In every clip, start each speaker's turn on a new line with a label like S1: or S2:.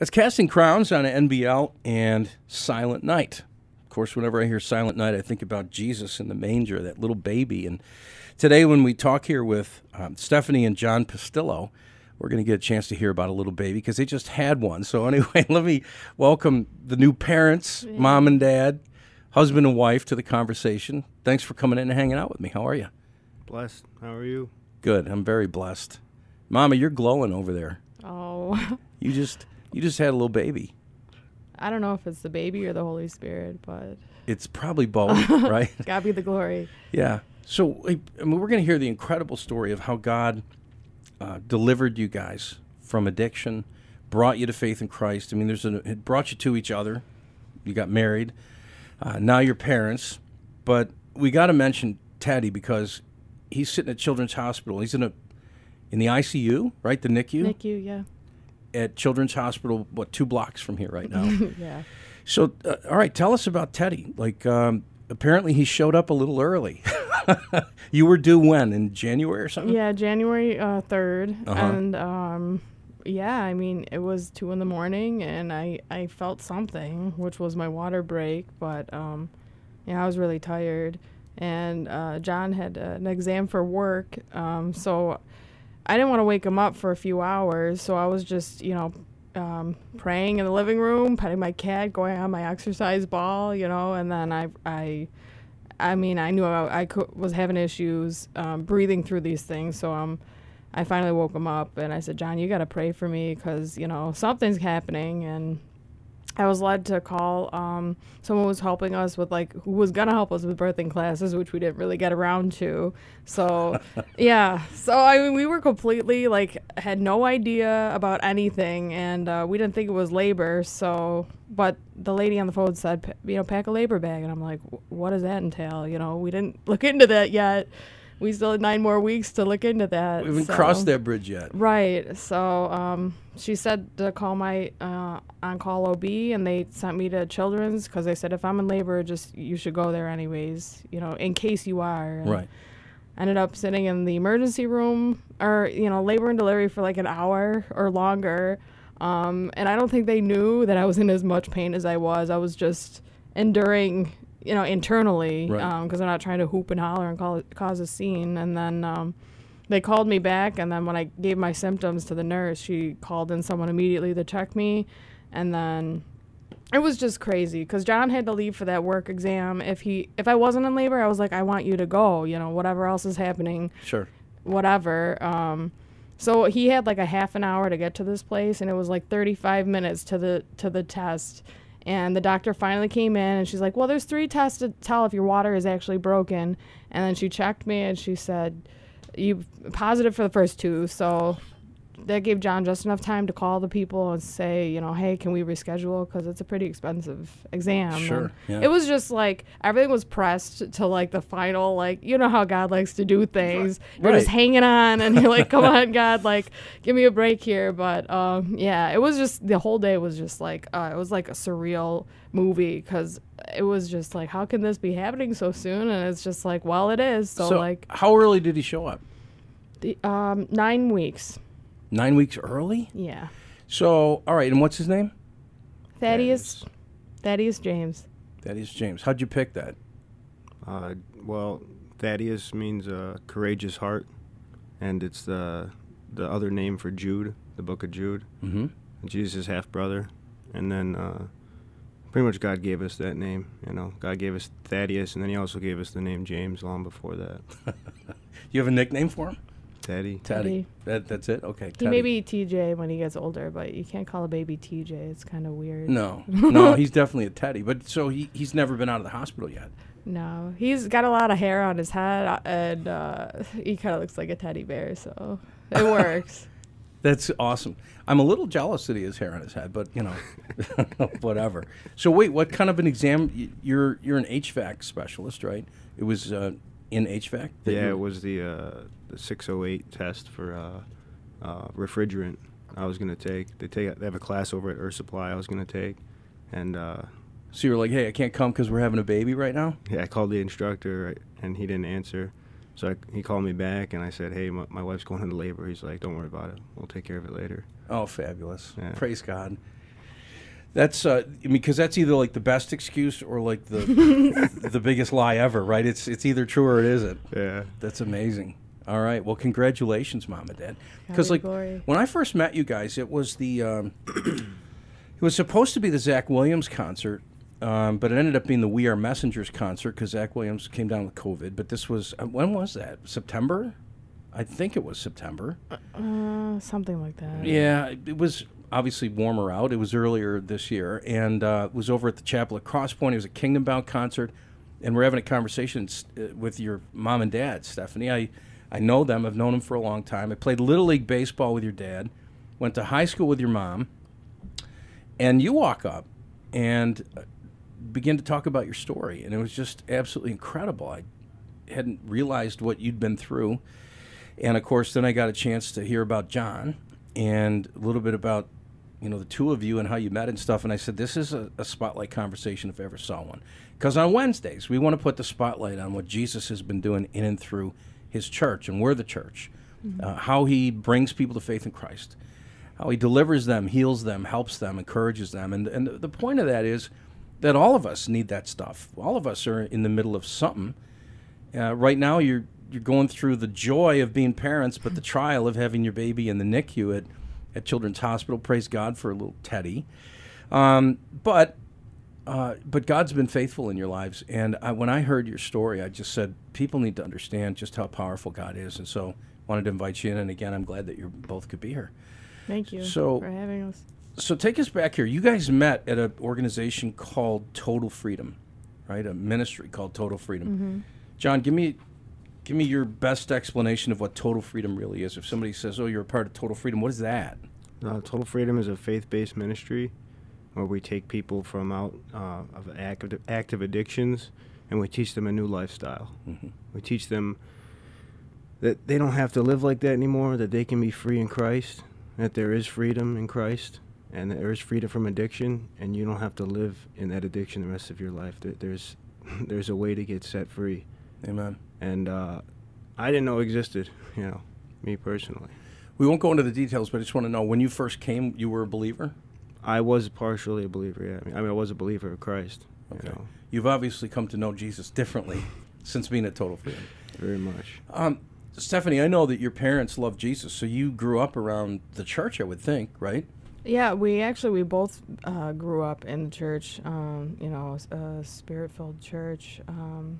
S1: It's Casting Crowns on NBL and Silent Night. Of course, whenever I hear Silent Night, I think about Jesus in the manger, that little baby. And today, when we talk here with um, Stephanie and John Pestillo, we're going to get a chance to hear about a little baby because they just had one. So, anyway, let me welcome the new parents, mom and dad, husband and wife, to the conversation. Thanks for coming in and hanging out with me. How are you?
S2: Blessed. How are you?
S1: Good. I'm very blessed. Mama, you're glowing over there.
S3: Oh,
S1: You just you just had a little baby.
S3: I don't know if it's the baby or the Holy Spirit, but
S1: It's probably both, right?
S3: God be the glory.
S1: Yeah. So I mean, we're going to hear the incredible story of how God uh, delivered you guys from addiction, brought you to faith in Christ. I mean, there's a, it brought you to each other. You got married. Uh, now you're parents. But we got to mention Teddy because he's sitting at Children's Hospital. He's in a in the ICU, right? The NICU
S3: NICU, yeah.
S1: At Children's Hospital. What two blocks from here right now?
S3: Yeah.
S1: So, uh, all right, tell us about Teddy. Like, um, apparently he showed up a little early. you were due when in January or something?
S3: Yeah, January uh, 3rd.
S1: Uh-huh.
S3: And um, yeah, I mean, it was 2 in the morning and I, I felt something, which was my water break. But um, yeah, I was really tired. And uh, John had uh, an exam for work. Um, so I didn't want to wake him up for a few hours. So I was just, you know, um, praying in the living room, petting my cat, going on my exercise ball, you know, and then I, I, I mean, I knew I, I cou- was having issues um, breathing through these things, so um, I finally woke him up and I said, John, you got to pray for me because you know something's happening, and I was led to call um, someone who was helping us with like who was gonna help us with birthing classes, which we didn't really get around to. So, yeah. So I mean, we were completely like had no idea about anything, and uh, we didn't think it was labor. So, but the lady on the phone said, "Pa- you know, pack a labor bag, and I'm like, what does that entail? You know, we didn't look into that yet. We still had nine more weeks to look into that.
S1: We haven't
S3: so-
S1: crossed that bridge yet.
S3: Right. So um, she said to call my uh, on-call OB, and they sent me to Children's because they said if I'm in labor, just you should go there anyways. You know, in case you are. And
S1: Right.
S3: Ended up sitting in the emergency room, or you know, labor and delivery for like an hour or longer. Um, and I don't think they knew that I was in as much pain as I was. I was just enduring, you know, internally because
S1: Right.
S3: I'm not trying to hoop and holler and call, cause a scene. And then um, they called me back, and then when I gave my symptoms to the nurse, she called in someone immediately to check me, and then it was just crazy because John had to leave for that work exam. If he, if I wasn't in labor, I was like, I want you to go. You know, whatever else is happening,
S1: Sure.
S3: whatever. Um, so he had like a half an hour to get to this place, and it was like 35 minutes to the to the test. And the doctor finally came in, and she's like, "Well, there's three tests to tell if your water is actually broken." And then she checked me, and she said, "You positive for the first two. So that gave John just enough time to call the people and say, you know, hey, can we reschedule? Because it's a pretty expensive exam.
S1: Sure, yeah.
S3: It was just like everything was pressed to like the final, like, you know how God likes to do things. You're just hanging on and you're like, come on, God, like, give me a break here. But um, yeah, it was just the whole day was just like, uh, it was like a surreal movie because it was just like, how can this be happening so soon? And it's just like, well, it is. So,
S1: So,
S3: like,
S1: how early did he show up?
S3: the, um, nine weeks.
S1: Nine weeks early.
S3: Yeah.
S1: So, all right, and what's his name?
S3: Thaddeus. Thaddeus James.
S1: Thaddeus James. How'd you pick that?
S2: Uh, well, Thaddeus means uh, courageous heart, and it's the the other name for Jude, the book of Jude,
S1: Mm-hmm.
S2: Jesus' half brother, and then uh, pretty much God gave us that name. You know, God gave us Thaddeus, and then He also gave us the name James long before that.
S1: You have a nickname for him?
S2: Teddy.
S1: Teddy.
S3: Teddy.
S1: That, that's it. Okay.
S3: He
S1: Teddy.
S3: may be TJ when he gets older, but you can't call a baby TJ. It's kind of weird.
S1: No, no, he's definitely a Teddy. But so he, he's never been out of the hospital yet.
S3: No, he's got a lot of hair on his head, uh, and uh, he kind of looks like a teddy bear, so it works.
S1: That's awesome. I'm a little jealous that he has hair on his head, but you know, whatever. So wait, what kind of an exam? You're you're an HVAC specialist, right? It was uh, in HVAC.
S2: Yeah,
S1: you-
S2: it was the uh, the 608 test for uh, uh, refrigerant I was gonna take. They take they have a class over at Earth Supply I was gonna take, and uh,
S1: So you were like, hey, I can't come because we're having a baby right now.
S2: yeah, I called the instructor and he didn't answer. So I, he called me back and I said, "Hey, my, my wife's going into labor." He's like, "Don't worry about it. We'll take care of it later."
S1: Oh, fabulous!
S2: Yeah.
S1: Praise God. That's uh, I mean, because that's either like the best excuse or like the the biggest lie ever, right? It's it's either true or it isn't.
S2: Yeah.
S1: That's amazing. All right. Well, congratulations, mom and dad. Because like
S3: glory.
S1: when I first met you guys, it was the um, it was supposed to be the Zach Williams concert, um, but it ended up being the We Are Messengers concert because Zach Williams came down with COVID. But this was uh, when was that? September. I think it was September.
S3: Uh, something like that.
S1: Yeah, it was obviously warmer out. It was earlier this year, and uh, it was over at the chapel at Crosspoint. It was a Kingdom Bound concert, and we're having a conversation s- uh, with your mom and dad, Stephanie. I, I know them. I've known them for a long time. I played little league baseball with your dad, went to high school with your mom, and you walk up and uh, begin to talk about your story, and it was just absolutely incredible. I hadn't realized what you'd been through. And of course, then I got a chance to hear about John and a little bit about, you know, the two of you and how you met and stuff. And I said, this is a, a spotlight conversation if I ever saw one. Because on Wednesdays, we want to put the spotlight on what Jesus has been doing in and through his church, and we're the church. Uh, how he brings people to faith in Christ, how he delivers them, heals them, helps them, encourages them. And, and the, the point of that is that all of us need that stuff. All of us are in the middle of something. Uh, right now, you're you're going through the joy of being parents, but the trial of having your baby in the NICU at, at Children's Hospital. Praise God for a little Teddy. Um, but uh, but God's been faithful in your lives, and I, when I heard your story, I just said people need to understand just how powerful God is, and so wanted to invite you in. And again, I'm glad that you both could be here.
S3: Thank you
S1: So-
S3: for having us.
S1: So take us back here. You guys met at an organization called Total Freedom, right? A ministry called Total Freedom. John, give me give me your best explanation of what Total Freedom really is. If somebody says, "Oh, you're a part of Total Freedom," what is that?
S2: Uh, Total Freedom is a faith-based ministry where we take people from out uh, of active, active addictions and we teach them a new lifestyle.
S1: Mhm.
S2: We teach them that they don't have to live like that anymore, that they can be free in Christ, that there is freedom in Christ, and there is freedom from addiction, and you don't have to live in that addiction the rest of your life. There, there's, there's a way to get set free.
S1: Amen.
S2: And uh, I didn't know existed, you know, me personally.
S1: We won't go into the details, but I just want to know when you first came, you were a believer.
S2: I was partially a believer. Yeah, I mean, I, mean, I was a believer of Christ. You
S1: Okay.
S2: know,
S1: You've obviously come to know Jesus differently since being a Total Freedom.
S2: very much.
S1: Um, Stephanie, I know that your parents love Jesus, so you grew up around the church, I would think, right?
S3: Yeah, we actually we both uh, grew up in the church. Um, you know, a spirit-filled church. Um,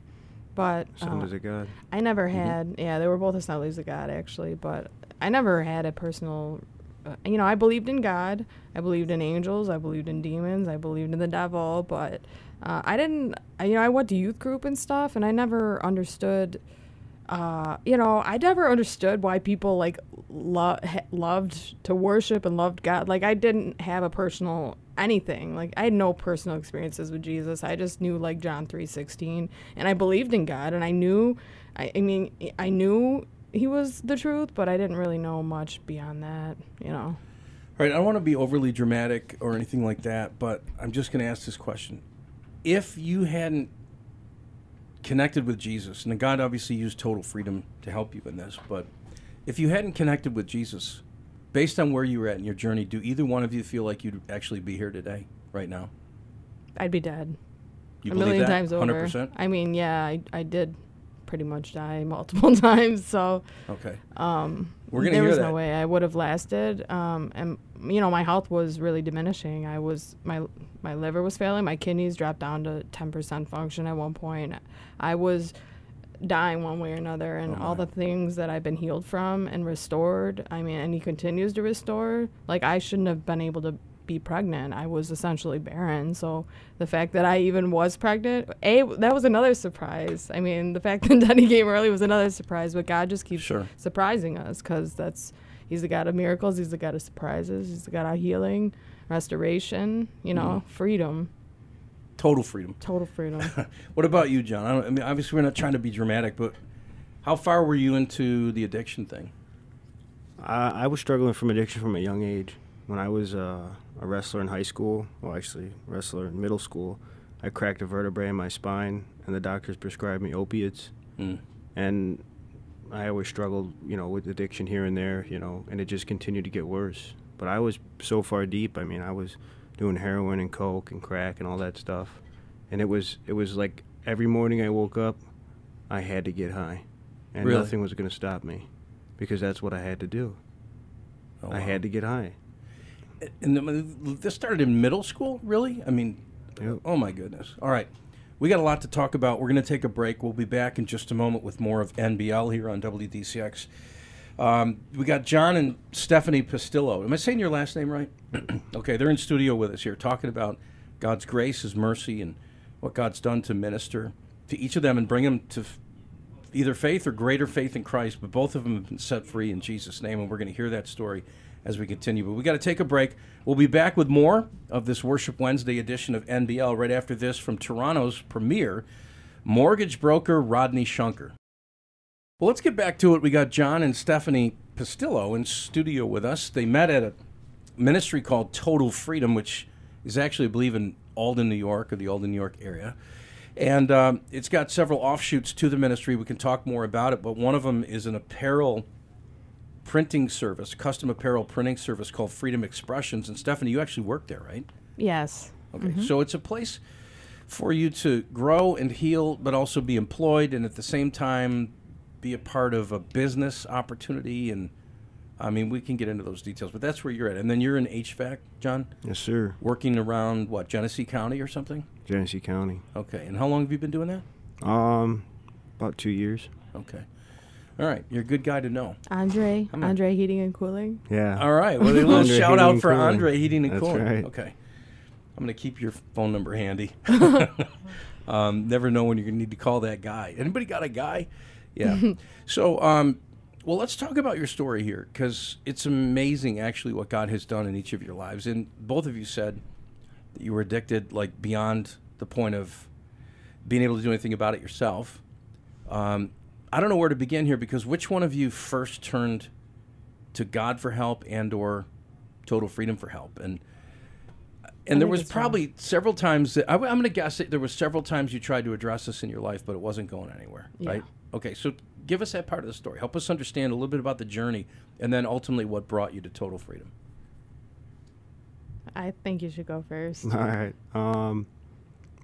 S3: but uh,
S2: Assemblies of God.
S3: I never had. Yeah, they were both Assemblies of God actually, but I never had a personal. You know, I believed in God. I believed in angels. I believed in demons. I believed in the devil. But uh, I didn't. You know, I went to youth group and stuff, and I never understood. Uh, you know, I never understood why people like lo- loved to worship and loved God. Like I didn't have a personal anything. Like I had no personal experiences with Jesus. I just knew like John three sixteen, and I believed in God, and I knew. I, I mean, I knew he was the truth, but I didn't really know much beyond that. You know.
S1: All right, I don't want to be overly dramatic or anything like that, but I'm just going to ask this question. If you hadn't connected with Jesus, and God obviously used total freedom to help you in this, but if you hadn't connected with Jesus, based on where you were at in your journey, do either one of you feel like you'd actually be here today, right now?
S3: I'd be dead
S1: You
S3: a
S1: believe
S3: million
S1: that?
S3: times over.
S1: 100%?
S3: I mean, yeah, I, I did pretty much die multiple times, so
S1: Okay.
S3: um,
S1: We're gonna
S3: there
S1: hear
S3: was
S1: that.
S3: no way I would have lasted. Um, and you know, my health was really diminishing. I was my my liver was failing. My kidneys dropped down to ten percent function at one point. I was dying one way or another, and
S1: Oh,
S3: all the things that I've been healed from and restored. I mean, and he continues to restore. Like I shouldn't have been able to be pregnant. I was essentially barren. So the fact that I even was pregnant, a that was another surprise. I mean, the fact that Denny came early was another surprise. But God just keeps
S1: Sure.
S3: surprising us because that's he's the God of miracles. He's the God of surprises. He's the God of healing, restoration. You know,
S1: Mm-hmm.
S3: freedom,
S1: Total freedom.
S3: total freedom.
S1: What about you, John? I, don't, I mean, obviously, we're not trying to be dramatic, but how far were you into the addiction thing?
S2: I, I was struggling from addiction from a young age. When I was uh, a wrestler in high school, well, actually, wrestler in middle school, I cracked a vertebrae in my spine, and the doctors prescribed me opiates.
S1: Mm.
S2: And I always struggled, you know, with addiction here and there, you know, and it just continued to get worse. But I was so far deep. I mean, I was doing heroin and coke and crack and all that stuff. And it was it was like every morning I woke up, I had to get high, and
S1: Really?
S2: nothing was going to stop me, because that's what I had to do.
S1: Oh,
S2: I had to get high.
S1: And the- this started in middle school, really? I mean,
S2: Yep.
S1: oh my goodness. All right. We got a lot to talk about. We're going to take a break. We'll be back in just a moment with more of NBL here on WDCX. Um, we got John and Stephanie Pestillo. Am I saying your last name right? okay, they're in studio with us here talking about God's grace, His mercy, and what God's done to minister to each of them and bring them to f- either faith or greater faith in Christ. But both of them have been set free in Jesus' name, and we're going to hear that story as we continue. But we got to take a break. We'll be back with more of this Worship Wednesday edition of NBL right after this from Toronto's premier, mortgage broker Rodney Shunker. Well, let's get back to it. We got John and Stephanie Pestillo in studio with us. They met at a ministry called Total Freedom, which is actually, I believe, in Alden, New York, or the Alden, New York area. And um, it's got several offshoots to the ministry. We can talk more about it, but one of them is an apparel printing service, custom apparel printing service called Freedom Expressions. And Stephanie, you actually work there, right?
S3: Yes.
S1: Okay, so it's a place for you to grow and heal, but also be employed, and at the same time be a part of a business opportunity. And I mean, we can get into those details, but that's where you're at. And then you're in HVAC, John,
S2: Yes, sir.
S1: working around what Genesee County or something.
S2: Genesee County.
S1: Okay, and how long have you been doing that?
S2: Um, about two years.
S1: Okay, all right, you're a good guy to know.
S3: Andre,
S1: I'm a-
S3: Andre Heating and Cooling.
S2: Yeah.
S1: All right, well, a little
S2: Andre
S1: shout
S2: Heating
S1: out
S2: and
S1: for
S2: Cooling.
S1: Andre Heating and
S2: That's
S1: Cooling.
S2: right.
S1: Okay, I'm gonna keep your phone number handy. um, never know when you're gonna need to call that guy. Anybody got a guy? Yeah. so, um, well, let's talk about your story here because it's amazing, actually, what God has done in each of your lives. And both of you said that you were addicted, like beyond the point of being able to do anything about it yourself. Um, I don't know where to begin here because which one of you first turned to God for help and or total freedom for help? And and there was
S3: it's
S1: probably several times that I, am going to guess that there was several times you tried to address this in your life, but it wasn't going anywhere,
S3: Yeah.
S1: right? Okay, so give us that part of the story. Help us understand a little bit about the journey, and then ultimately what brought you to total freedom.
S3: I think you should go first.
S2: All right. Um,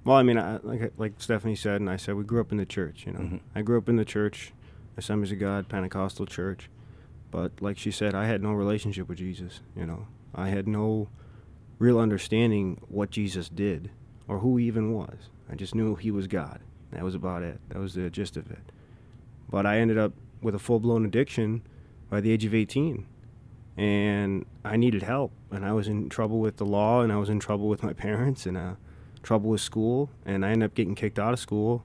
S2: well, I mean, I, like like Stephanie said, and I said, we grew up in the church. You know,
S1: Mhm.
S2: I grew up in the church, Assemblies of God, Pentecostal church. But like she said, I had no relationship with Jesus. You know, I had no real understanding what Jesus did or who he even was. I just knew he was God. That was about it. That was the gist of it. But I ended up with a full blown addiction by the age of 18 and I needed help. And I was in trouble with the law, and I was in trouble with my parents, and uh, trouble with school. And I ended up getting kicked out of school.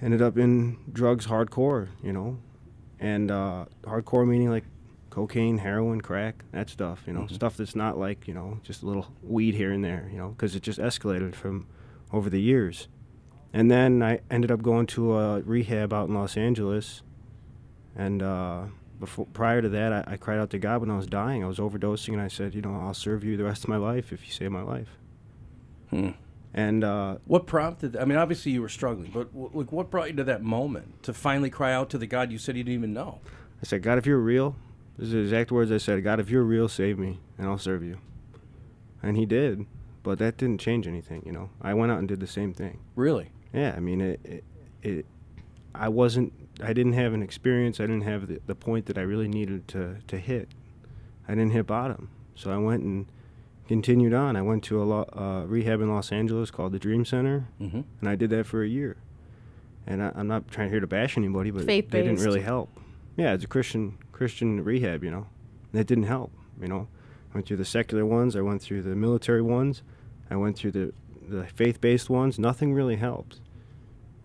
S2: Ended up in drugs, hardcore, you know, and uh, hardcore meaning like cocaine, heroin, crack, that stuff, you know,
S1: Mhm.
S2: stuff that's not like you know just a little weed here and there, you know, because it just escalated from over the years. And then I ended up going to a rehab out in Los Angeles, and uh, before prior to that, I, I cried out to God when I was dying. I was overdosing, and I said, you know, I'll serve you the rest of my life if you save my life.
S1: Hmm.
S2: And uh,
S1: What prompted? I mean, obviously you were struggling, but w- like, what brought you to that moment to finally cry out to the God you said you didn't even know?
S2: I said, God, if you're real, this is the exact words I said. God, if you're real, save me, and I'll serve you. And He did, but that didn't change anything. You know, I went out and did the same thing.
S1: Really?
S2: Yeah, I mean, it, it, it I wasn't, I didn't have an experience. I didn't have the, the point that I really needed to, to hit. I didn't hit bottom. So I went and continued on. I went to a lo- uh, rehab in Los Angeles called the Dream Center,
S1: Mm-hmm.
S2: and I did that for a year. And I, I'm not trying here to bash anybody, but they didn't really help. Yeah, it's a Christian Christian rehab, you know. That didn't help, you know. I went through the secular ones. I went through the military ones. I went through the the faith-based ones. Nothing really helped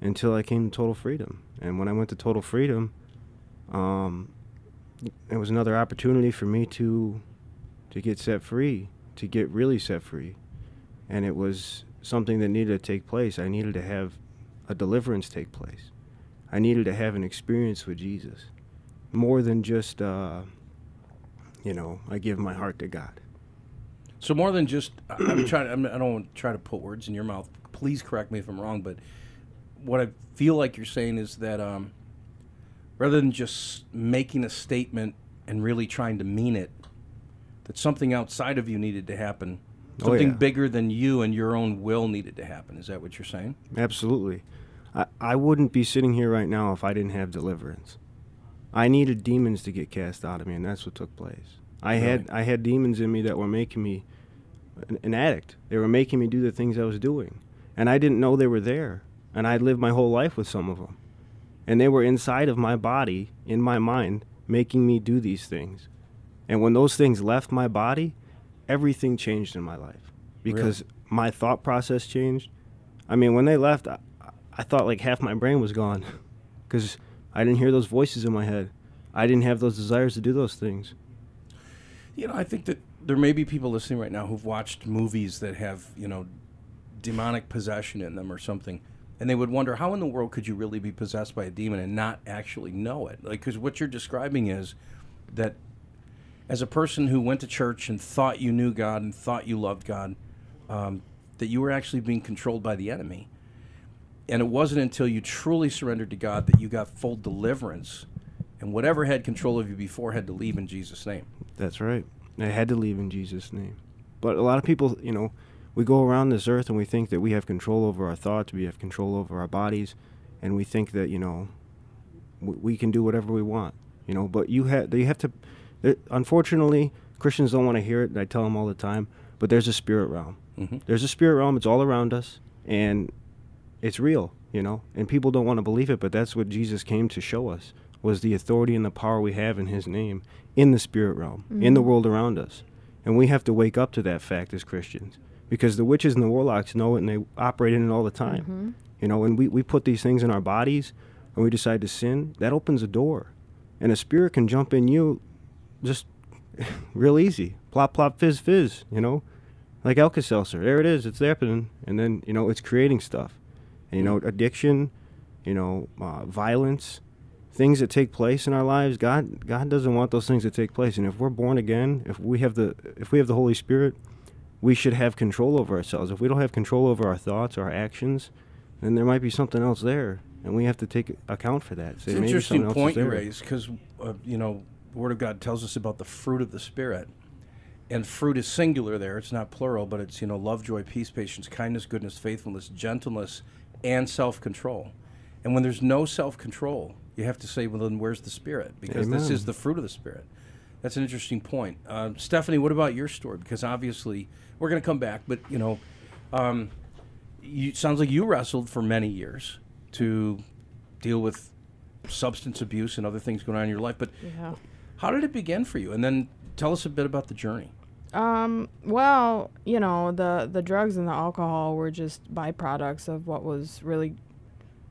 S2: until I came to Total Freedom. And when I went to Total Freedom, um, it was another opportunity for me to to get set free, to get really set free. And it was something that needed to take place. I needed to have a deliverance take place. I needed to have an experience with Jesus, more than just, uh, you know, I give my heart to God.
S1: So more than just, I'm trying. I'm, I don't want to try to put words in your mouth. Please correct me if I'm wrong, but what I feel like you're saying is that um, rather than just making a statement and really trying to mean it, that something outside of you needed to happen
S2: Oh,
S1: Something
S2: yeah.
S1: bigger than you and your own will needed to happen. Is that what you're saying?
S2: Absolutely. I, I wouldn't be sitting here right now if I didn't have deliverance. I needed demons to get cast out of me, and that's what took place. I had I had demons in me that were making me an, an addict. They were making me do the things I was doing, and I didn't know they were there. And I'd lived my whole life with some of them, and they were inside of my body, in my mind, making me do these things. And when those things left my body, everything changed in my life because my thought process changed. I mean, when they left, I, I thought like half my brain was gone because I didn't hear those voices in my head. I didn't have those desires to do those things.
S1: You know, I think that there may be people listening right now who've watched movies that have, you know, demonic possession in them or something, and they would wonder how in the world could you really be possessed by a demon and not actually know it? Like, because what you're describing is that as a person who went to church and thought you knew God and thought you loved God, um, that you were actually being controlled by the enemy. And it wasn't until you truly surrendered to God that you got full deliverance. And whatever had control of you before had to leave in Jesus' name.
S2: That's right. I had to leave in Jesus' name. But a lot of people, you know, we go around this earth and we think that we have control over our thoughts, we have control over our bodies, and we think that you know we can do whatever we want. You know, but you have you have to. There- Unfortunately, Christians don't want to hear it. and I tell them all the time. But there's a spirit realm.
S1: Mhm.
S2: There's a spirit realm. It's all around us, and it's real. You know, and people don't want to believe it, but that's what Jesus came to show us was the authority and the power we have in His name in the spirit realm, in the world around us, and we have to wake up to that fact as Christians because the witches and the warlocks know it and they operate in it all the time. You know, when we, we put these things in our bodies and we decide to sin, that opens a door. And a spirit can jump in you just real easy. Plop, plop, fizz, fizz, you know? Like Alka Seltzer. There it is. It's happening. And then, you know, it's creating stuff. And, you know, addiction, you know, uh, violence, things that take place in our lives. God, God doesn't want those things to take place. And if we're born again, if we have the, if we have the Holy Spirit, we should have control over ourselves. If we don't have control over our thoughts, our actions, then there might be something else there, and we have to take account for that.
S1: It's an interesting
S2: something else is
S1: point you raise because, uh, you know, the Word of God tells us about the fruit of the Spirit. And fruit is singular there. It's not plural, but it's, you know, love, joy, peace, patience, kindness, goodness, faithfulness, gentleness, and self control. And when there's no self control, you have to say, well, then where's the Spirit? Because this is the fruit of the Spirit. That's an interesting point. Uh, Stephanie, what about your story? Because obviously, we're going to come back, but, you know, um, you, sounds like you wrestled for many years to deal with substance abuse and other things going on in your life. But
S3: Yeah.
S1: How did it begin for you? And then tell us a bit about the journey.
S3: Um, well, you know, the the drugs and the alcohol were just byproducts of what was really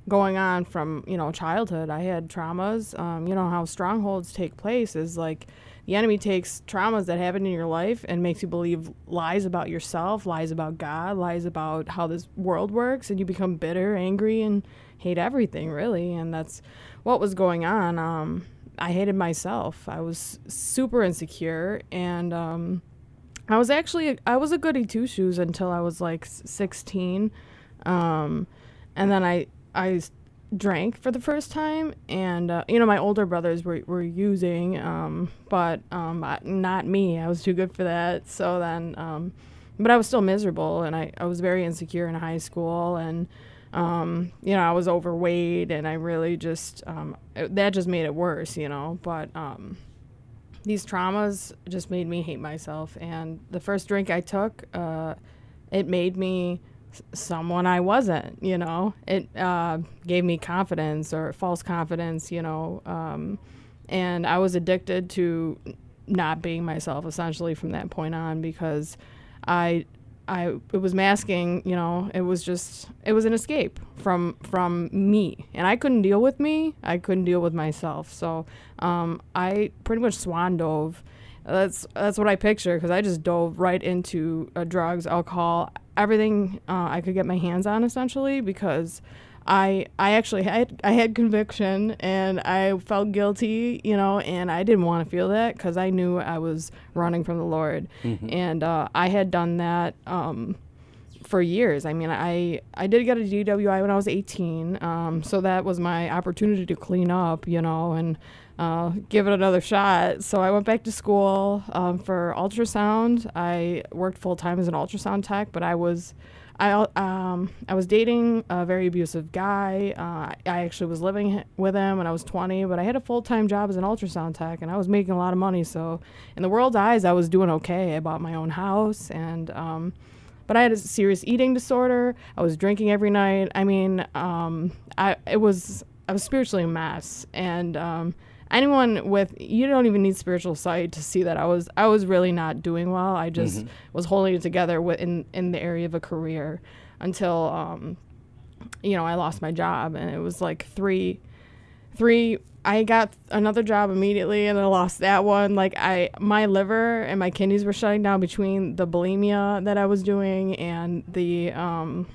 S3: going on from, you know, childhood. I had traumas. Um, you know how strongholds take place is like the enemy takes traumas that happen in your life and makes you believe lies about yourself, lies about God, lies about how this world works and you become bitter, angry and hate everything really, and that's what was going on. Um I hated myself. I was super insecure and um I was actually I was a goody two shoes until I was like 16, um, and then I I drank for the first time, and uh, you know my older brothers were were using, um, but um, not me. I was too good for that. So then, um, but I was still miserable, and I I was very insecure in high school, and um, you know I was overweight, and I really just um, it- that just made it worse, you know. But um, these traumas just made me hate myself. And the first drink I took, uh, it made me someone I wasn't, you know. It uh, gave me confidence or false confidence, you know. Um, and I was addicted to not being myself essentially from that point on because I I it was masking, you know, it was just it was an escape from from me. And I couldn't deal with me. I couldn't deal with myself. So um, I pretty much swan dove. That's that's what I picture because I just dove right into uh, drugs, alcohol, everything uh, I could get my hands on essentially because I I actually had I had conviction and I felt guilty, you know, and I didn't want to feel that because I knew I was running from the Lord, and uh, I had done that um, for years. I mean, I I did get a DWI when I was 18, um, so that was my opportunity to clean up, you know, and uh, give it another shot. So I went back to school um, for ultrasound. I worked full time as an ultrasound tech, but I was I um I was dating a very abusive guy. Uh, I actually was living with him when I was 20, but I had a full time job as an ultrasound tech, and I was making a lot of money. So in the world's eyes, I was doing okay. I bought my own house, and um, but I had a serious eating disorder. I was drinking every night. I mean, um, I it was I was spiritually a mess, and um, anyone with you don't even need spiritual sight to see that I was I was really not doing well. I just
S1: Mm-hmm.
S3: was holding it together in in the area of a career until um, you know I lost my job, and it was like three three I got another job immediately and I lost that one. Like I my liver and my kidneys were shutting down between the bulimia that I was doing and the um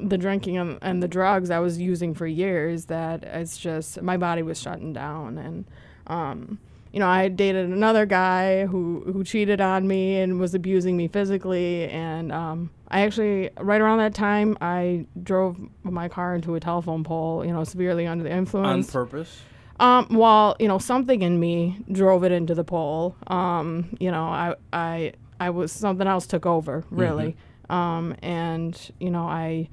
S3: the drinking and, and the drugs I was using for years that it's just my body was shutting down and um you know, I dated another guy who who cheated on me and was abusing me physically and um I actually right around that time I drove my car into a telephone pole, you know, severely under the influence On
S1: purpose.
S3: Um, well, you know, something in me drove it into the pole. Um, you know, I, I, I was something else took over really. Um, and you know, I,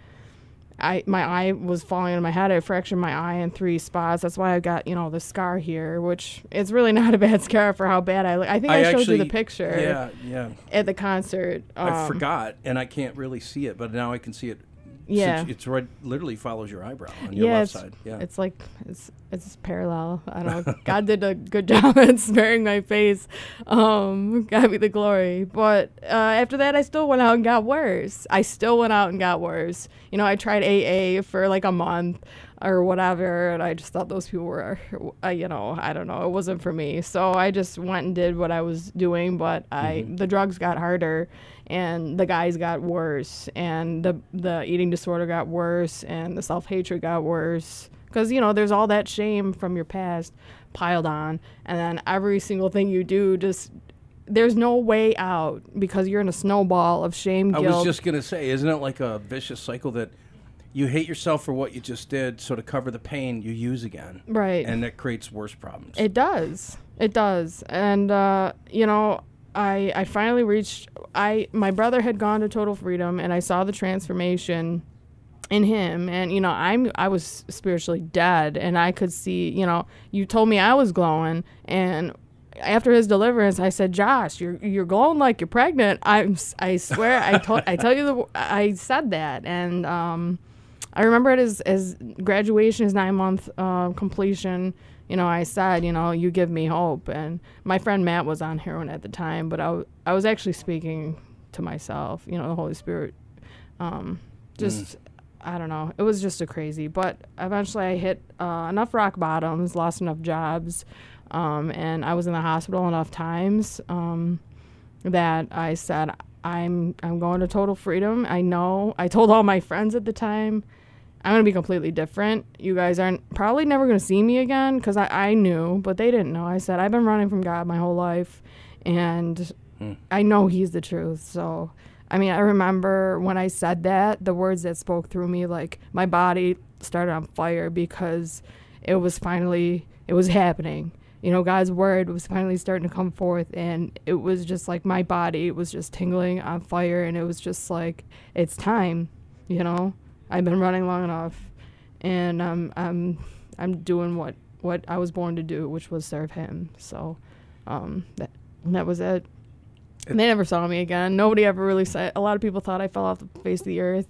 S3: I, my eye was falling in my head. I fractured my eye in three spots. That's why I got you know the scar here, which it's really not a bad scar for how bad I look. I think I, showed you the picture
S1: Yeah, yeah.
S3: at the concert.
S1: I
S3: Um,
S1: forgot, and I can't really see it, but now I can see it.
S3: Yeah.
S1: Since it's right, literally follows your eyebrow on your
S3: yeah,
S1: left side. Yeah.
S3: it's like it's it's parallel. I don't know. God did a good job at sparing my face. Um, God be the glory. But uh, after that, I still went out and got worse. I still went out and got worse. You know, I tried AA for like a month or whatever, and I just thought those people were, uh, you know, I don't know, it wasn't for me. So I just went and did what I was doing, but I the drugs got harder, and the guys got worse, and the the eating disorder got worse, and the self hatred got worse. Because you know, there's all that shame from your past piled on, and then every single thing you do just. There's no way out because you're in a snowball of shame,
S1: I
S3: guilt.
S1: was just gonna say, isn't it like a vicious cycle that you hate yourself for what you just did, so to cover the pain, you use again,
S3: right.
S1: and that creates worse problems.
S3: It does. It does. And uh, you know, I I finally reached I my brother had gone to Total Freedom and I saw the transformation in him and you know, I'm I was spiritually dead and I could see, you know, you told me I was glowing and after his deliverance, I said, "Josh, you're you're glowing like you're pregnant." I'm I swear I told I tell you the I said that and um I remember it as, as graduation, his nine month uh, completion. You know, I said, you know, you give me hope. And my friend Matt was on heroin at the time, but I, w- I was actually speaking to myself, you know, the Holy Spirit. Um, just, I don't know. It was just a crazy. But eventually I hit uh, enough rock bottoms, lost enough jobs, um, and I was in the hospital enough times um, that I said, I'm I'm going to total freedom. I know. I told all my friends at the time, I'm gonna be completely different. You guys aren't probably never gonna see me again because I, I knew, but they didn't know. I said I've been running from God my whole life, and hmm. I know He's the truth. So, I mean, I remember when I said that, the words that spoke through me, like my body started on fire because it was finally it was happening. You know, God's word was finally starting to come forth, and it was just like my body was just tingling on fire, and it was just like it's time. You know, I've been running long enough, and um, I'm I'm doing what what I was born to do, which was serve Him. So, um, that that was it. And they never saw me again. Nobody ever really said. A lot of people thought I fell off the face of the earth.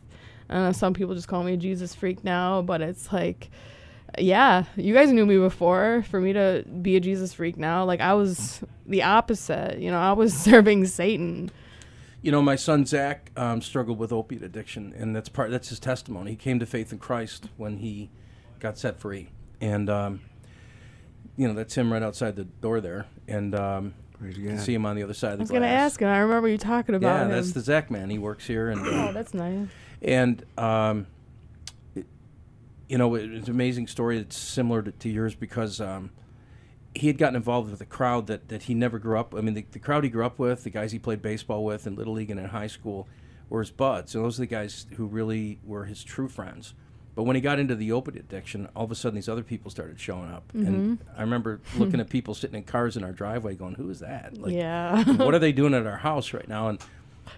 S3: Uh, some people just call me a Jesus freak now, but it's like, yeah, you guys knew me before. For me to be a Jesus freak now, like I was the opposite. You know, I was serving Satan.
S1: You know, my son Zach um, struggled with opiate addiction, and that's part. That's his testimony. He came to faith in Christ when he got set free, and um, you know that's him right outside the door there, and um, you can see him on the other side of
S3: I was gonna ask him. I remember you talking about
S1: yeah,
S3: him.
S1: that's the Zach man. He works here, and
S3: oh, that's nice.
S1: and um, it, you know it, it's an amazing story. It's similar to, to yours because um, he had gotten involved with a crowd that, that he never grew up. I mean, the, the crowd he grew up with, the guys he played baseball with in little league and in high school, were his buds. And those are the guys who really were his true friends. But when he got into the opiate addiction, all of a sudden these other people started showing up, and I remember looking at people sitting in cars in our driveway, going, "Who is that? Like,
S3: yeah.
S1: what are they doing at our house right now?" And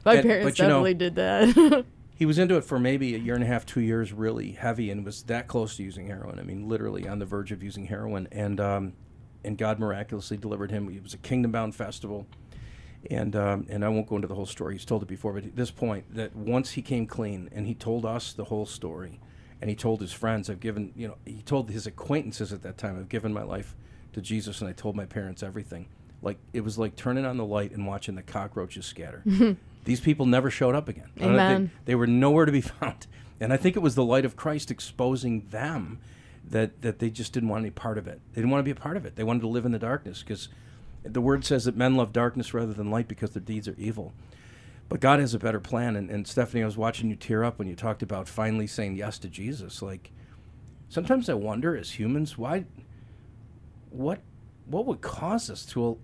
S3: My
S1: and-
S3: parents
S1: but, you know,
S3: definitely did that.
S1: he was into it for maybe a year and a half, two years, really heavy, and was that close to using heroin. I mean, literally on the verge of using heroin, and um, and God miraculously delivered him. It was a Kingdom Bound festival, and um, and I won't go into the whole story. He's told it before, but at this point, that once he came clean, and he told us the whole story, and he told his friends, I've given, you know, he told his acquaintances at that time, I've given my life to Jesus, and I told my parents everything. Like it was like turning on the light and watching the cockroaches scatter. These people never showed up again. I they-
S3: Amen.
S1: they were nowhere to be found. And I think it was the light of Christ exposing them that, that they just didn't want any part of it. They didn't want to be a part of it. They wanted to live in the darkness because the word says that men love darkness rather than light because their deeds are evil. But God has a better plan. And, and Stephanie, I was watching you tear up when you talked about finally saying yes to Jesus. Like, sometimes I wonder as humans, why, what, what would cause us to,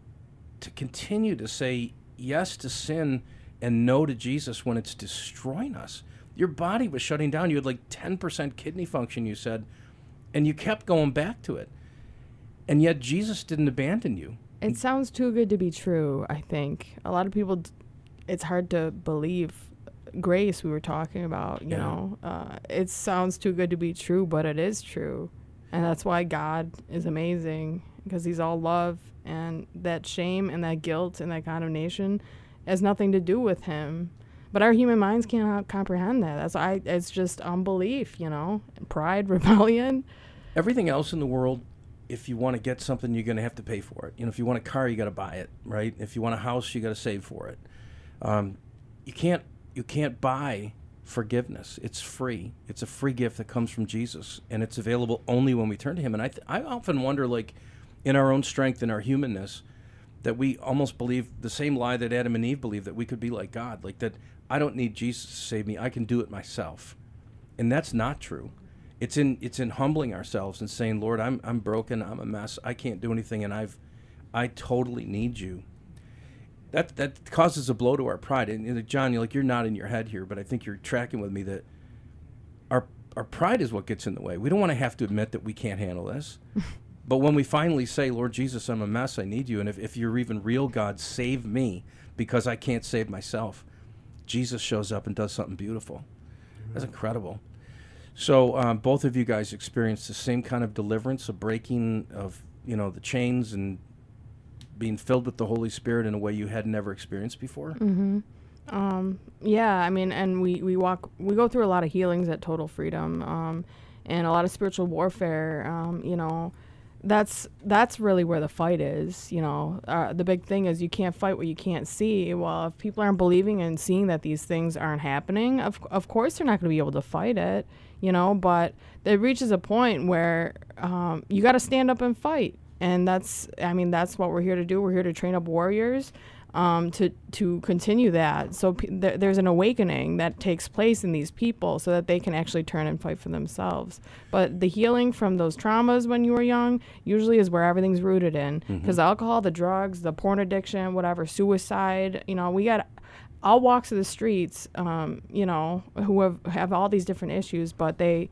S1: to continue to say yes to sin and no to Jesus when it's destroying us? Your body was shutting down. You had like 10% kidney function, you said, and you kept going back to it. And yet Jesus didn't abandon you.
S3: It sounds too good to be true, I think. A lot of people, d- it's hard to believe. Grace, we were talking about, you
S1: Yeah.
S3: know, uh, it sounds too good to be true, but it is true. And that's why God is amazing because He's all love. And that shame and that guilt and that condemnation has nothing to do with Him. But our human minds cannot comprehend that. That's why it's just unbelief, you know, pride, rebellion.
S1: Everything else in the world, if you want to get something, you're going to have to pay for it. You know, if you want a car, you got to buy it, right? If you want a house, you got to save for it. Um, you can't you can't buy forgiveness. It's free. It's a free gift that comes from Jesus, and it's available only when we turn to Him. And I th- I often wonder, like, in our own strength and our humanness, that we almost believe the same lie that Adam and Eve believed that we could be like God, like that I don't need Jesus to save me. I can do it myself. And that's not true. It's in it's in humbling ourselves and saying, "Lord, I'm I'm broken. I'm a mess. I can't do anything and I've I totally need you." That that causes a blow to our pride. And, and John, you're like you're not in your head here, but I think you're tracking with me that our our pride is what gets in the way. We don't want to have to admit that we can't handle this. But when we finally say, Lord Jesus, I'm a mess, I need you, and if, if you're even real, God, save me because I can't save myself, Jesus shows up and does something beautiful. That's incredible. So um, both of you guys experienced the same kind of deliverance, a breaking of you know the chains and being filled with the Holy Spirit in a way you had never experienced before.
S3: Um, yeah, I mean, and we, we walk, we go through a lot of healings at Total Freedom, um, and a lot of spiritual warfare. Um, you know, that's that's really where the fight is. You know, uh, the big thing is you can't fight what you can't see. Well, if people aren't believing and seeing that these things aren't happening, of of course they're not going to be able to fight it. You know, but it reaches a point where um, you got to stand up and fight, and that's, I mean, that's what we're here to do. We're here to train up warriors um, to to continue that. So p- th- there's an awakening that takes place in these people, so that they can actually turn and fight for themselves. But the healing from those traumas when you were young usually is where everything's rooted in, because alcohol, the drugs, the porn addiction, whatever, suicide. You know, we got all walks of the streets. Um, you know, who have have all these different issues, but they.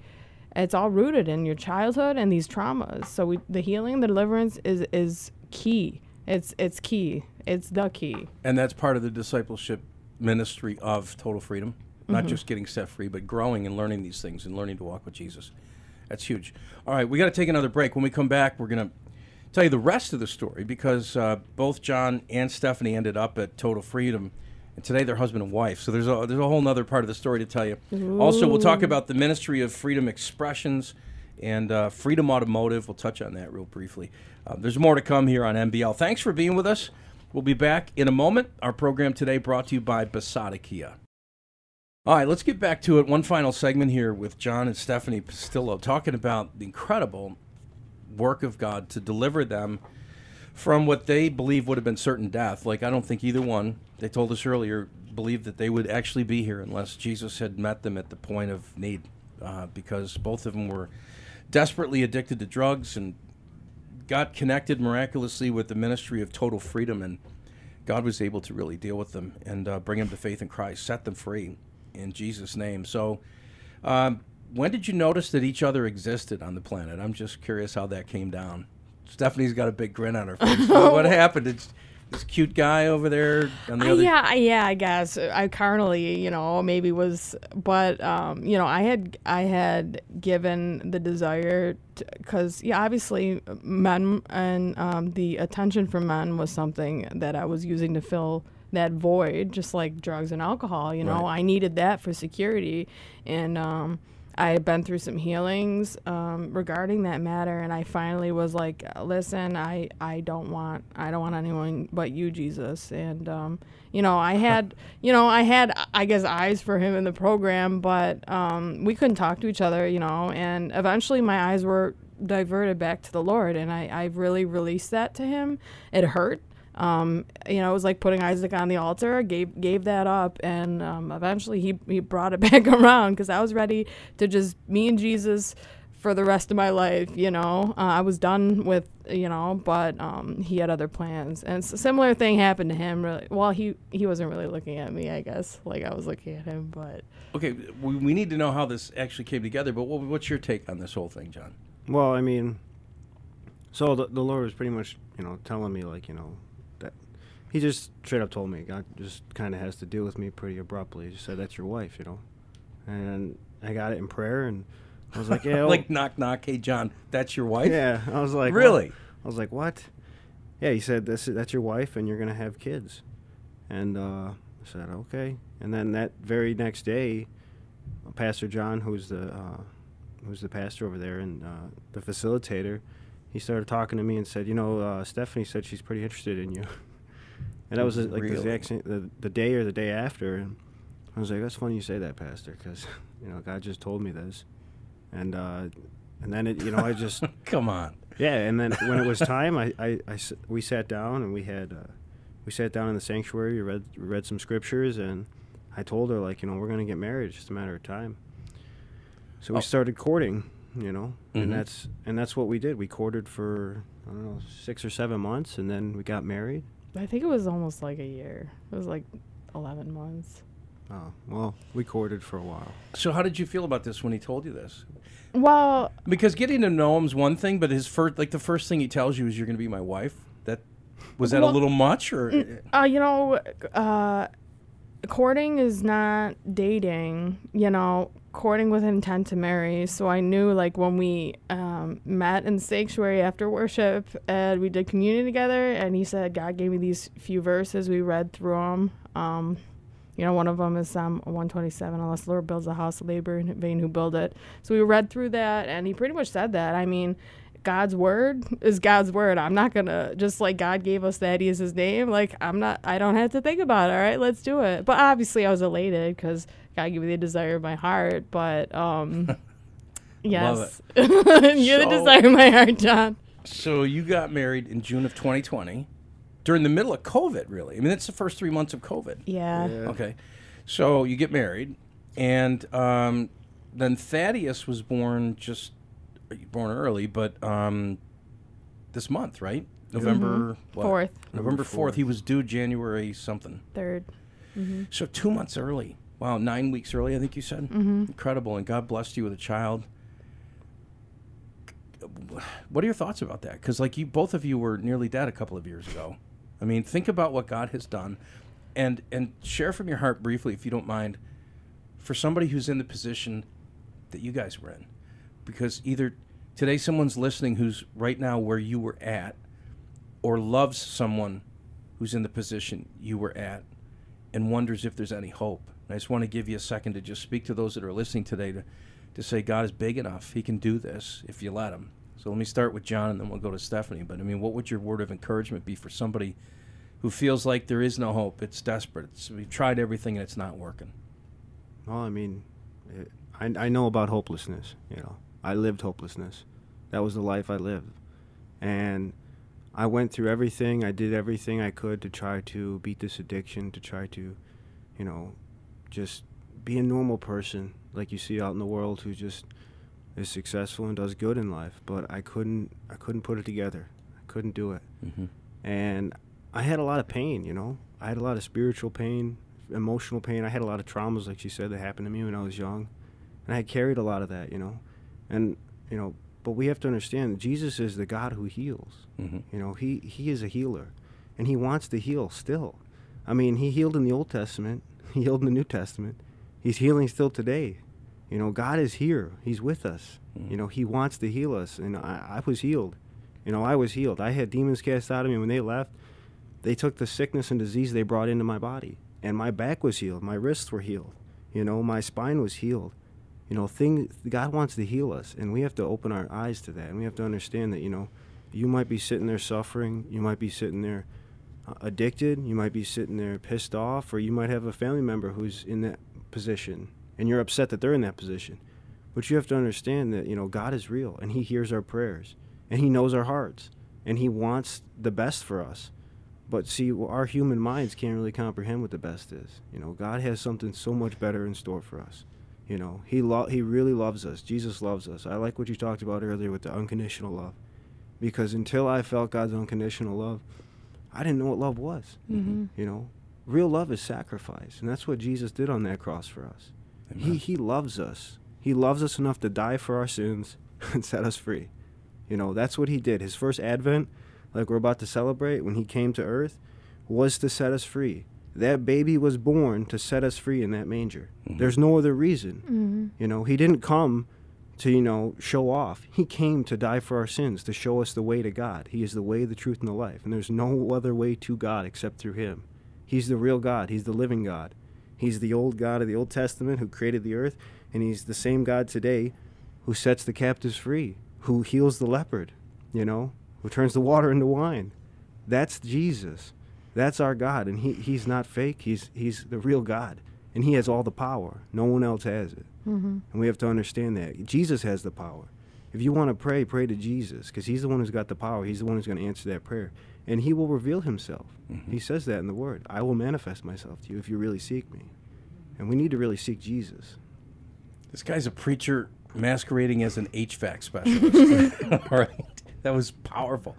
S3: It's all rooted in your childhood and these traumas. So we, the healing, the deliverance is is key. It's it's key. It's the key.
S1: And that's part of the discipleship ministry of Total Freedom. Not just getting set free, but growing and learning these things and learning to walk with Jesus. That's huge. All right, we got to take another break. When we come back, we're going to tell you the rest of the story because uh, both John and Stephanie ended up at Total Freedom, and today they're husband and wife. So there's a there's a whole other part of the story to tell you. Also, we'll talk about the ministry of Freedom Expressions and uh, Freedom Automotive. We'll touch on that real briefly. Uh, there's more to come here on NBL. Thanks for being with us. We'll be back in a moment. Our program today brought to you by Basada Kia. All right, let's get back to it. One final segment here with John and Stephanie Pestillo talking about the incredible work of God to deliver them from what they believe would have been certain death. Like, I don't think either one, they told us earlier, believed that they would actually be here unless Jesus had met them at the point of need, uh, because both of them were desperately addicted to drugs and got connected miraculously with the ministry of total freedom. And God was able to really deal with them and uh, bring them to faith in Christ, set them free in Jesus' name. So, um, when did you notice that each other existed on the planet? I'm just curious how that came down. Stephanie's got a big grin on her face. what, happened? It's this cute guy over there on the
S3: Uh,
S1: other.
S3: yeah, I- yeah, I guess I carnally, you know, maybe was, but um, you know, I had I had given the desire because yeah, obviously men and um, the attention from men was something that I was using to fill that void, just like drugs and alcohol. You know,
S1: Right.
S3: I needed that for security, and um, I had been through some healings um, regarding that matter, and I finally was like, "Listen, I, I don't want I don't want anyone but you, Jesus." And um, you know, I had you know I had I guess eyes for him in the program, but um, we couldn't talk to each other, you know. And eventually, my eyes were diverted back to the Lord, and I, I really released that to Him. It hurt. Um, you know, it was like putting Isaac on the altar. Gave gave that up, and um, eventually he he brought it back around because I was ready to just me and Jesus for the rest of my life. You know, uh, I was done with you know, but um, he had other plans, and s- a similar thing happened to him. Really, well, he he wasn't really looking at me, I guess, like I was looking at him, but
S1: Okay, we, we need to know how this actually came together. But what, what's your take on this whole thing, John?
S2: Well, I mean, so the, the Lord was pretty much, you know, telling me, like, you know, that He just straight up told me, God just kind of has to deal with me pretty abruptly. He just said, That's your wife, you know? And I got it in prayer, and I was like, Yeah,
S1: like knock knock. Hey John, that's your wife.
S2: yeah. I was like,
S1: really?
S2: "What?" I was like, What? Yeah, he said, This, That's your wife, and you're going to have kids. And uh, I said, Okay. And then that very next day, Pastor John, who's the uh, who's the pastor over there and uh, the facilitator, he started talking to me and said, "You know, uh, Stephanie said she's pretty interested in you." and that was like the exact same, the, the day or the day after. And I was like, "That's funny you say that, Pastor, because you know God just told me this." And uh, and then it, you know, I just
S1: Come on.
S2: yeah. And then when it was time, I I we sat down and we had uh, we sat down in the sanctuary, read read some scriptures, and I told her like, you know, we're gonna get married. It's just a matter of time. So we
S1: Oh.
S2: started courting, you know,
S1: Mhm.
S2: and that's and that's what we did. We courted for I don't know six or seven months, and then we got married.
S3: I think it was almost like a year. It was like 11 months.
S2: Oh well, we courted for a while.
S1: So how did you feel about this when he told you this?
S3: Well,
S1: Because getting to know him's one thing, but his first, like the first thing he tells you is you're going to be my wife. That was that a little much, or
S3: uh, you know, uh, courting is not dating, you know, courting with intent to marry. So I knew, like, when we um, met in the sanctuary after worship and we did communion together, and he said, God gave me these few verses. We read through them. Um, you know, one of them is Psalm 127, unless the Lord builds a house, labor in vain who build it. So we read through that, and he pretty much said that. I mean, God's word is God's word. I'm not gonna just like God gave us that He is His name. Like I'm not. I don't have to think about it. All right, let's do it. But obviously, I was elated because God gave me the desire of my heart. But um, yes, you're the desire of my heart, John.
S1: so you got married in June of 2020, during the middle of COVID. Really, I mean, that's the first three months of COVID.
S3: Yeah.
S1: Okay, so you get married, and um, then Thaddeus was born just born early, but um, this month, right? November what?
S3: Fourth,
S1: November
S2: November
S1: fourth. He was due January something.
S3: third.
S1: So two months early. Wow, nine weeks early, I think you said. Mm-hmm. Incredible, and God blessed you with a child. What are your thoughts about that? Because like you, both of you were nearly dead a couple of years ago. I mean, think about what God has done, and and share from your heart briefly, if you don't mind, for somebody who's in the position that you guys were in, because either today someone's listening who's right now where you were at, or loves someone who's in the position you were at and wonders if there's any hope. And I just want to give you a second to just speak to those that are listening today to, to say God is big enough. He can do this if you let him. So let me start with John and then we'll go to Stephanie. But I mean, what would your word of encouragement be for somebody who feels like there is no hope? It's desperate. It's, we've tried everything and it's not working.
S2: Well, I mean, it, I I know about hopelessness. You know, I lived hopelessness. That was the life I lived, and I went through everything. I did everything I could to try to beat this addiction. To try to, you know, just be a normal person like you see out in the world who just is successful and does good in life. But I couldn't. I couldn't put it together. I couldn't do it.
S1: Mm-hmm.
S2: and I had a lot of pain. You know, I had a lot of spiritual pain, emotional pain. I had a lot of traumas, like she said, that happened to me when I was young, and I carried a lot of that, you know, and you know, but we have to understand Jesus is the God who heals.
S1: Mhm.
S2: You know, he he is a healer, and he wants to heal still. I mean, he healed in the Old Testament, he healed in the New Testament. He's healing still today. You know, God is here. He's with us.
S1: Mhm.
S2: You know, he wants to heal us, and I, I was healed. You know, I was healed. I had demons cast out of me when they left. They took the sickness and disease they brought into my body, and my back was healed. My wrists were healed. You know, my spine was healed. You know, thing God wants to heal us, and we have to open our eyes to that, and we have to understand that. You know, you might be sitting there suffering. You might be sitting there uh, addicted. You might be sitting there pissed off, or you might have a family member who's in that position, and you're upset that they're in that position. But you have to understand that you know God is real, and He hears our prayers, and He knows our hearts, and He wants the best for us. But see, our human minds can't really comprehend what the best is. You know, God has something so much better in store for us. You know, He lo- He really loves us. Jesus loves us. I like what you talked about earlier with the unconditional love, because until I felt God's unconditional love, I didn't know what love was.
S3: Mm-hmm.
S2: You know, real love is sacrifice, and that's what Jesus did on that cross for us. He he loves us. He loves us enough to die for our sins and set us free. You know, that's what He did. His first advent, like we're about to celebrate, when He came to earth, was to set us free. That baby was born to set us free in that manger.
S1: Mhm.
S2: There's no other reason.
S3: Mm-hmm.
S2: You know, He didn't come to, you know, show off. He came to die for our sins, to show us the way to God. He is the way, the truth, and the life. And there's no other way to God except through Him. He's the real God. He's the living God. He's the old God of the Old Testament who created the earth, and He's the same God today who sets the captives free, who heals the leopard, you know, who turns the water into wine. That's Jesus. That's our God, and he, He's not fake. He's He's the real God, and He has all the power. No one else has it.
S3: Mm-hmm.
S2: And we have to understand that. Jesus has the power. If you want to pray, pray to Jesus because He's the one who's got the power. He's the one who's going to answer that prayer. And He will reveal Himself.
S1: Mhm.
S2: He says that in the Word. I will manifest myself to you if you really seek me. And we need to really seek Jesus.
S1: This guy's a preacher masquerading as an HVAC specialist. All right. That was powerful.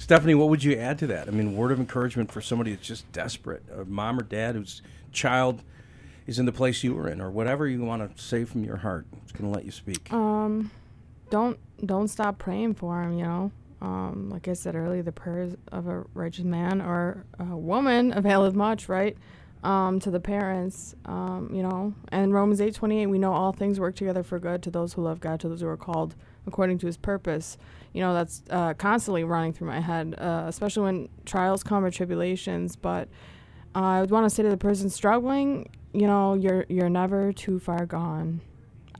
S1: Stephanie, what would you add to that? I mean, word of encouragement for somebody that's just desperate, a mom or dad whose child is in the place you were in, or whatever you want to say from your heart. It's going to let you speak.
S3: um don't don't stop praying for him you know um like i said earlier the prayers of a righteous man or a woman availeth much right um to the parents um you know and romans 8 28 we know all things work together for good to those who love god to those who are called according to his purpose you know that's uh, constantly running through my head uh, especially when trials come or tribulations but uh, i would want to say to the person struggling you know you're you're never too far gone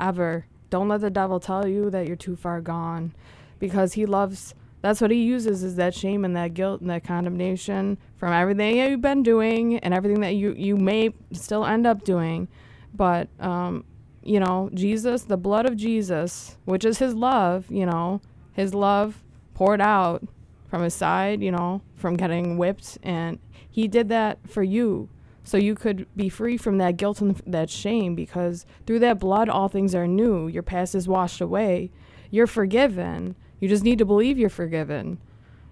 S3: ever. Don't let the devil tell you that you're too far gone because he loves that's what he uses is that shame and that guilt and that condemnation from everything you've been doing and everything that you you may still end up doing. But um you know, Jesus, the blood of Jesus, which is his love, you know, his love poured out from his side, you know, from getting whipped and he did that for you. So you could be free from that guilt and that shame because through that blood all things are new. Your past is washed away. You're forgiven. You just need to believe you're forgiven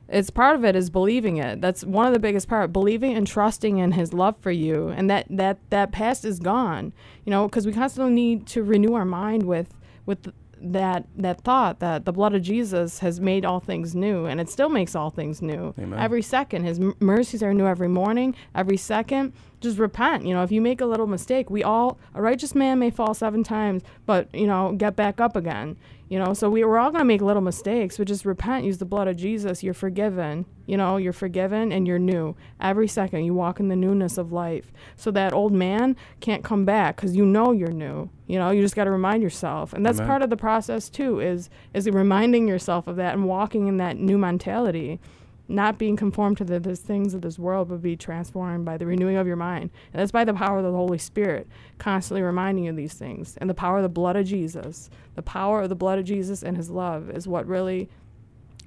S3: it's part of it is believing it. That's one of the biggest part believing and trusting in his love for you. And that that that past is gone you know because we constantly need to renew our mind with with that that thought that the blood of Jesus has made all things new and it still makes all things new.
S1: Amen.
S3: every second his mercies are new every morning every second just repent you know if you make a little mistake we all a righteous man may fall seven times but you know get back up again you know? So we, we're all going to make little mistakes but just repent use the blood of jesus you're forgiven you know you're forgiven and you're new. Every second you walk in the newness of life. So that old man can't come back because you know you're new you know? You just got to remind yourself. And that's
S1: Amen.
S3: part of the process too is is reminding yourself of that and walking in that new mentality not being conformed to the, things of this world, but be transformed by the renewing of your mind. And that's by the power of the Holy Spirit, constantly reminding you of these things. And the power of the blood of Jesus, the power of the blood of Jesus and his love is what really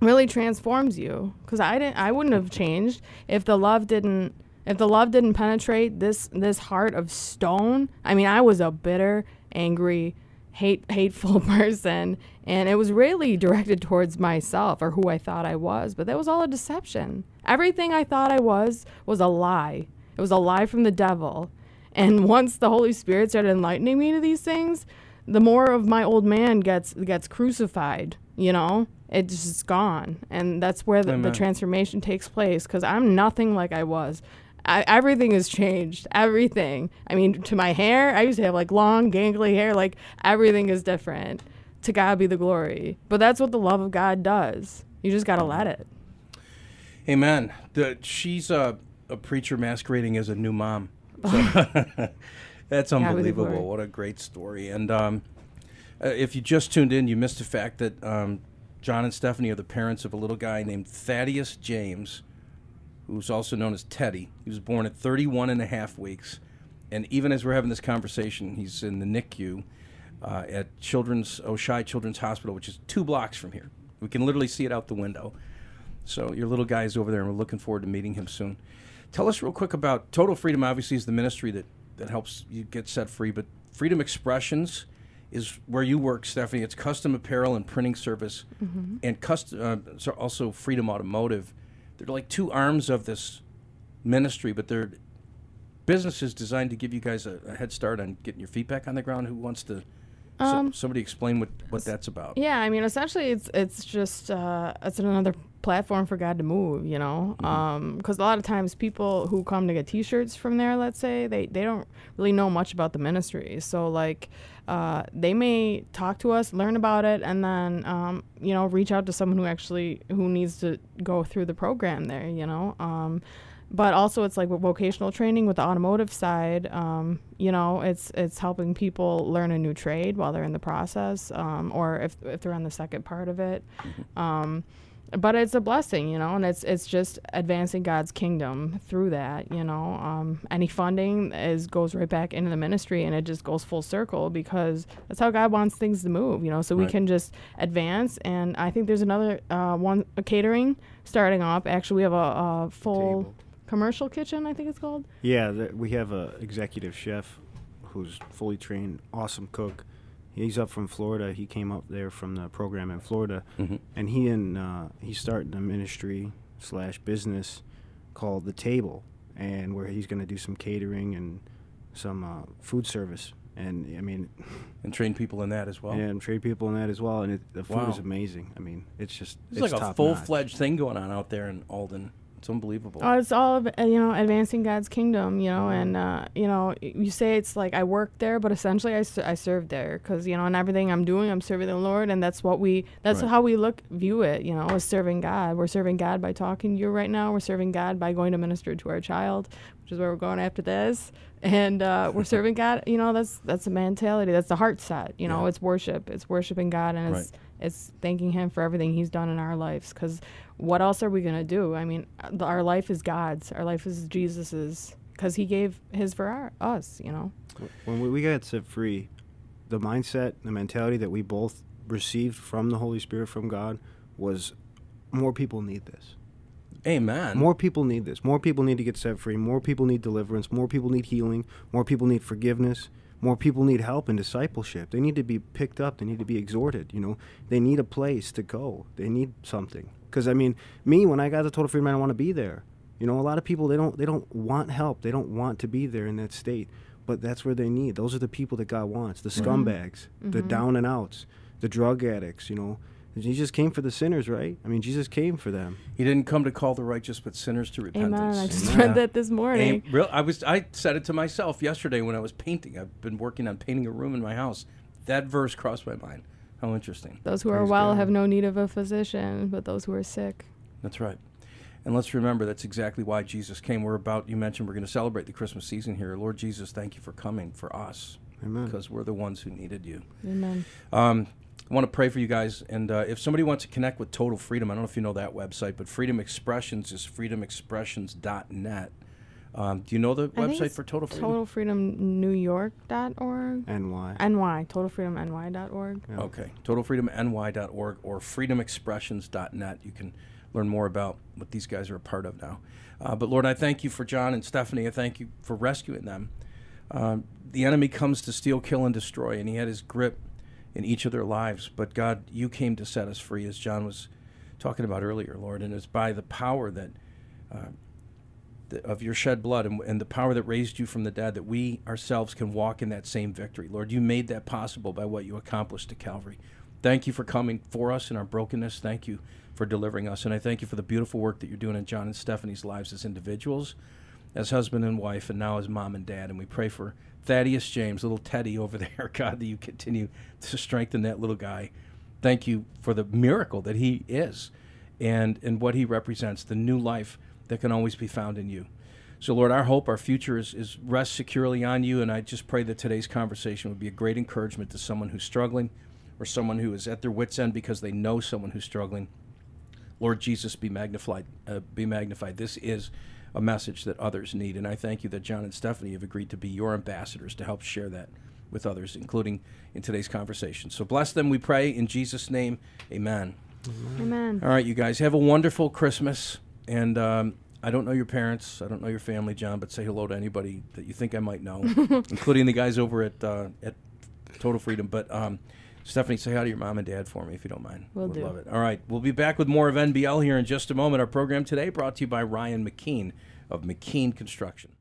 S3: really transforms you because i didn't i wouldn't have changed if the love didn't if the love didn't penetrate this this heart of stone i mean i was a bitter angry hate hateful person and it was really directed towards myself or who i thought i was but that was all a deception everything i thought i was was a lie it was a lie from the devil and once the holy spirit started enlightening me to these things the more of my old man gets gets crucified, you know, it's just gone, and that's where the, the transformation takes place. Because I'm nothing like I was. I, everything has changed. Everything. I mean, to my hair, I used to have like long, gangly hair. Like everything is different. To God be the glory. But that's what the love of God does. You just gotta let it.
S1: Amen. The, she's a, a preacher masquerading as a new mom. So that's
S3: God be the
S1: unbelievable. What a great story. And um, uh, if you just tuned in, you missed the fact that um, John and Stephanie are the parents of a little guy named Thaddeus James, who's also known as Teddy. He was born at 31 and a half weeks. And even as we're having this conversation, he's in the NICU uh, at Children's Oishei Children's Hospital, which is two blocks from here. We can literally see it out the window. So your little guy's over there, and we're looking forward to meeting him soon. Tell us real quick about Total Freedom. Obviously, is the ministry that that helps you get set free, but Freedom Expressions is where you work, Stephanie. It's custom apparel and printing service, and custom uh, so also Freedom Automotive. They're like two arms of this ministry, but they're businesses designed to give you guys a, a head start on getting your feet back on the ground. Who wants to? So-
S3: Um,
S1: somebody explain what, what that's about.
S3: Yeah, I mean, essentially, it's it's just uh, it's another platform for God to move, you know. Because a lot of times, people who come to get T-shirts from there, let's say, they they don't really know much about the ministry. So like, uh, they may talk to us, learn about it, and then um, you know, reach out to someone who actually who needs to go through the program there, you know. Um, but also it's like with vocational training with the automotive side um, you know it's it's helping people learn a new trade while they're in the process um, or if, if they're on the second part of it. Um, but it's a blessing you know and it's it's just advancing god's kingdom through that you know um, any funding is goes right back into the ministry and it just goes full circle because that's how god wants things to move you know so we can just advance. And i think there's another uh, one a catering starting up. Actually we have a, a full
S2: Table.
S3: Commercial kitchen i think it's called
S2: Yeah, th- we have a executive chef who's fully trained, awesome cook. He's up from Florida. He came up there from the program in Florida,
S1: Mhm.
S2: and he and uh, he's starting a ministry slash business called the Table, and where he's going to do some catering and some uh, food service. And I mean,
S1: And train people in that as well.
S2: yeah, and train people in that as well. And it, the food is amazing. I mean, it's just
S1: It's,
S2: it's,
S1: like a
S2: top
S1: full
S2: notch.
S1: fledged thing going on out there in Alden. It's unbelievable.
S3: Oh, it's all uh, you know, advancing God's kingdom, you know, and uh, you know, you say it's like I work there, but essentially I, I serve there because you know, and everything I'm doing, I'm serving the Lord, and that's what we, that's
S1: Right.
S3: how we look, view it, you know, as serving God. We're serving God by talking to you right now. We're serving God by going to minister to our child, which is where we're going after this, and uh, we're serving God. You know, that's that's a mentality. That's the heart set. You know,
S1: Yeah.
S3: it's worship. It's worshiping God, and it's it's thanking Him for everything He's done in our lives. Because what else are we gonna do? I mean, uh, our life is God's. Our life is Jesus's. Because He gave His for our, us. You know.
S2: when we, we got set free, the mindset, the mentality that we both received from the Holy Spirit from God was more people need this.
S1: Amen.
S2: More people need this. More people need to get set free. More people need deliverance. More people need healing. More people need forgiveness. More people need help in discipleship. They need to be picked up. They need to be exhorted. You know, they need a place to go. They need something. Because I mean, me when I got the total freedom, I don't want to be there. You know, a lot of people they don't they don't want help. They don't want to be there in that state. But that's where they need. Those are the people that God wants. The scumbags, the mm-hmm. down and outs, the drug addicts. You know, Jesus came for the sinners, right? I mean, Jesus came for them.
S1: He didn't come to call the righteous, but sinners to repentance.
S3: Amen. I just
S2: Amen.
S3: read that this morning.
S1: Am- real, I was. I said it to myself yesterday when I was painting. I've been working on painting a room in my house. That verse crossed my mind. How interesting.
S3: Those who are well
S2: God.
S3: have no need of a physician, but those who are sick.
S1: That's right. And let's remember that's exactly why Jesus came. We're about. You mentioned we're going to celebrate the Christmas season here. Lord Jesus, thank you for coming for us
S2: Amen.
S1: because we're the ones who needed you.
S3: Amen.
S1: Um, I want to pray for you guys. And uh, if somebody wants to connect with Total Freedom, I don't know if you know that website, but Freedom Expressions is freedomexpressions.net. Um, do you know the
S3: I
S1: website for Total Freedom?
S3: TotalFreedomNewYork.org.
S2: NY.
S3: NY. TotalFreedomNY.org.
S2: Yeah.
S1: Okay, totalfreedomny.org or freedomexpressions.net. You can learn more about what these guys are a part of now. Uh, but Lord, I thank you for John and Stephanie. I thank you for rescuing them. Um, the enemy comes to steal, kill, and destroy, and he had his grip in each of their lives. But God, you came to set us free, as John was talking about earlier, Lord, and it's by the power that uh, th- of your shed blood and, and the power that raised you from the dead, that we ourselves can walk in that same victory. Lord, you made that possible by what you accomplished at Calvary. Thank you for coming for us in our brokenness. Thank you for delivering us. And I thank you for the beautiful work that you're doing in John and Stephanie's lives as individuals, as husband and wife, and now as mom and dad. And we pray for Thaddeus James, little Teddy over there, God, that you continue to strengthen that little guy. Thank you for the miracle that he is and, and what he represents, the new life that can always be found in you. So, Lord, our hope, our future is, is rests securely on you. And I just pray that today's conversation would be a great encouragement to someone who's struggling or someone who is at their wits' end because they know someone who's struggling. Lord Jesus, be magnified. Uh, be magnified. This is a message that others need, and I thank you that John and Stephanie have agreed to be your ambassadors to help share that with others, including in today's conversation. So bless them, we pray in Jesus' name. Amen.
S3: Amen.
S1: All right, you guys have a wonderful Christmas, and um, I don't know your parents, I don't know your family, John, but say hello to anybody that you think I might know, including the guys over at uh, at Total Freedom. But um, Stephanie, say hi to your mom and dad for me if you don't mind.
S3: We'll
S1: Would
S3: do.
S1: love it. All right, we'll be back with more of NBL here in just a moment. Our program today brought to you by Ryan McKean of McKean Construction.